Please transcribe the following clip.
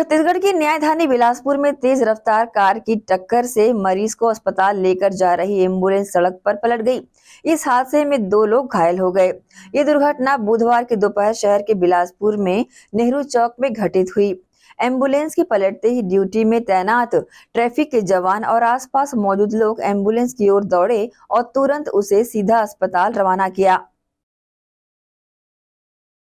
छत्तीसगढ़ की न्यायधानी बिलासपुर में तेज रफ्तार कार की टक्कर से मरीज़ को अस्पताल लेकर जा रही एंबुलेंस सड़क पर पलट गई। इस हादसे में दो लोग घायल हो गए। ये दुर्घटना बुधवार की दोपहर शहर के बिलासपुर में नेहरू चौक में घटित हुई। एंबुलेंस के पलटते ही ड्यूटी में तैनात ट्रैफ़िक के जवान और आसपास मौजूद लोग एंबुलेंस की ओर दौड़े और तुरंत उसे सीधा अस्पताल रवाना किया।